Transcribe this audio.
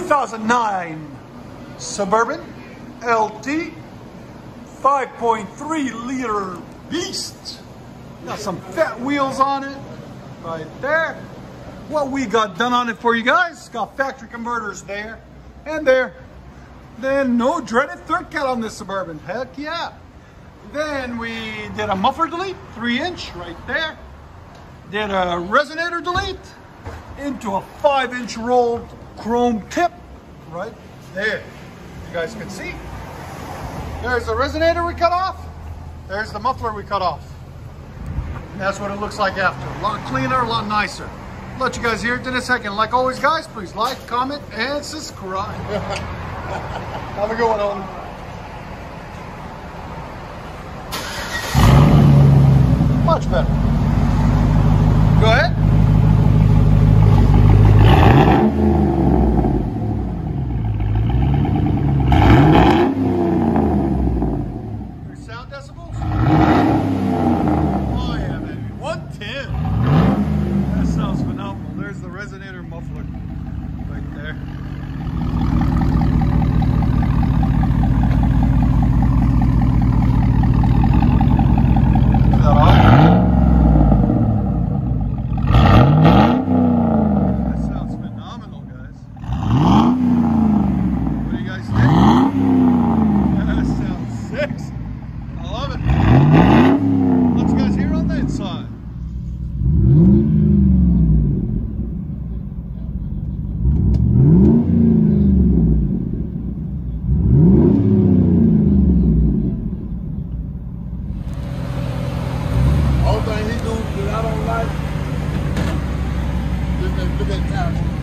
2009 Suburban LT 5.3 liter beast. Got some fat wheels on it right there. What we got done on it for you guys, got factory converters there and there. Then no dreaded third cat on this Suburban, heck yeah. Then we did a muffler delete, three inch right there. Did a resonator delete into a five inch rolled chrome tip right there. You guys can see. There's the resonator we cut off. There's the muffler we cut off. And that's what it looks like after. A lot cleaner, a lot nicer. Let you guys hear it in a second. Like always, guys, please like, comment, and subscribe. Have a good one, Owen. Much better. though.